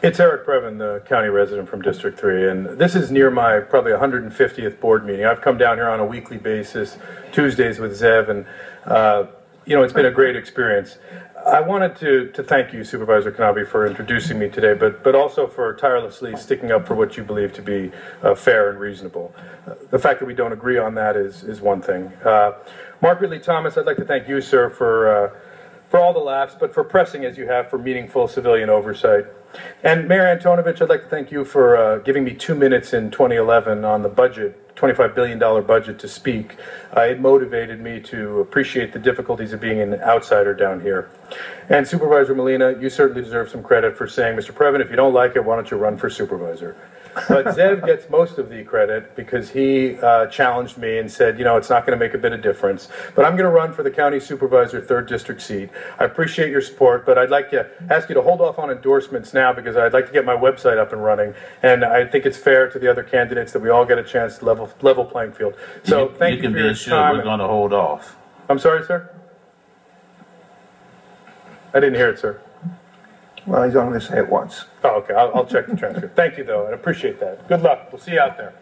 It's Eric Preven, the county resident from District 3, and this is near my probably 150th board meeting. I've come down here on a weekly basis, Tuesdays with Zev, and uh, you know, it's been a great experience. I wanted to, to thank you, Supervisor Knabe, for introducing me today, but, but also for tirelessly sticking up for what you believe to be uh, fair and reasonable. Uh, the fact that we don't agree on that is, is one thing. Uh, Mark Ridley-Thomas, I'd like to thank you, sir, for, uh, for all the laughs, but for pressing as you have for meaningful civilian oversight. And Mayor Antonovich, I'd like to thank you for uh, giving me two minutes in 2011 on the budget, $25 billion budget to speak. Uh, it motivated me to appreciate the difficulties of being an outsider down here. And Supervisor Molina, you certainly deserve some credit for saying, Mr. Preven, if you don't like it, why don't you run for supervisor? But Zev gets most of the credit because he uh, challenged me and said, you know, it's not going to make a bit of difference. But I'm going to run for the county supervisor third district seat. I appreciate your support, but I'd like to ask you to hold off on endorsements now because I'd like to get my website up and running. And I think it's fair to the other candidates that we all get a chance to level level playing field. So you, thank you you, can for be your assured time. we're going to hold off. I'm sorry, sir. I didn't hear it, sir. Well, he's only going to say it once. Oh, okay. I'll, I'll check the transcript. Thank you, though. I appreciate that. Good luck. We'll see you out there.